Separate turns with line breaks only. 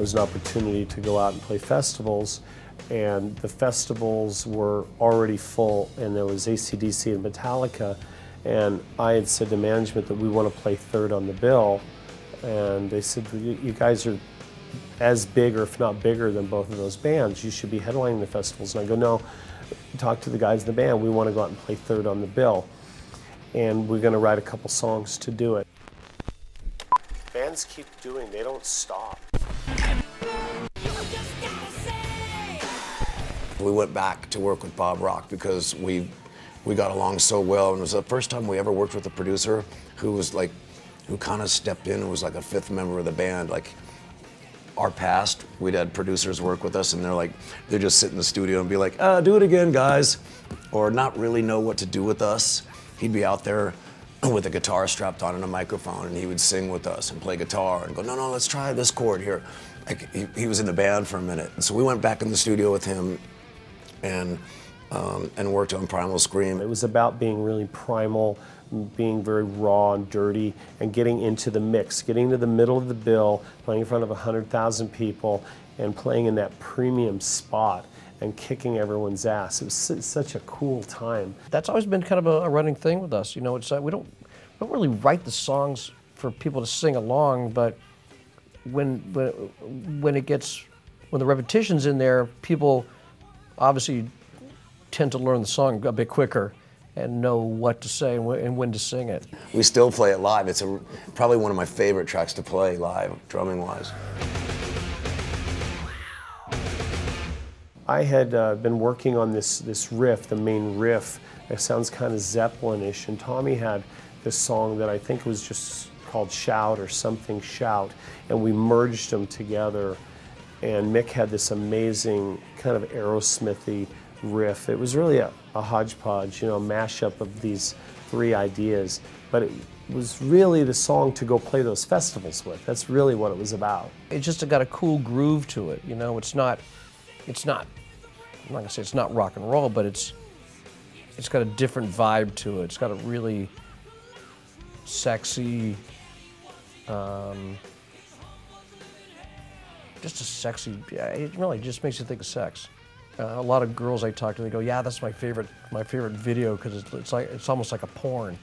was an opportunity to go out and play festivals, and the festivals were already full, and there was AC/DC and Metallica, and I had said to management that we want to play third on the bill, and they said, you guys are as big or if not bigger than both of those bands. You should be headlining the festivals. And I go, no, talk to the guys in the band. We want to go out and play third on the bill. And we're going to write a couple songs to do it. Bands keep doing, they don't stop.
We went back to work with Bob Rock because we we got along so well and it was the first time we ever worked with a producer who was like who kind of stepped in and was like a fifth member of the band like our past, we'd had producers work with us and they're like, they just sit in the studio and be like, uh, do it again, guys. Or not really know what to do with us. He'd be out there with a guitar strapped on and a microphone and he would sing with us and play guitar and go, no, no, let's try this chord here. Like, he, he was in the band for a minute. And so we went back in the studio with him and, um, and worked on Primal Scream.
It was about being really primal, being very raw and dirty and getting into the mix, getting to the middle of the bill, playing in front of 100,000 people and playing in that premium spot and kicking everyone's ass. It was such a cool time.
That's always been kind of a, running thing with us. You know, it's uh, we don't we don't really write the songs for people to sing along, but when when when it gets when the repetitions in there, people obviously tend to learn the song a bit quicker and know what to say and when to sing it.
We still play it live. It's a, probably one of my favorite tracks to play live, drumming wise.
I had uh, been working on this, this riff, the main riff. It sounds kind of Zeppelin-ish, and Tommy had this song that I think was just called Shout or something Shout, and we merged them together. And Mick had this amazing kind of Aerosmithy riff. It was really a, a hodgepodge, you know, a mashup of these three ideas, but it was really the song to go play those festivals with. That's really what it was about.
It just got a cool groove to it, you know. It's not, it's not. I'm not gonna say it's not rock and roll, but it's, it's got a different vibe to it. It's got a really sexy, um, just a sexy. It really just makes you think of sex. Uh, a lot of girls I talk to, they go, "Yeah, that's my favorite, my favorite video because it's, it's like it's almost like a porn."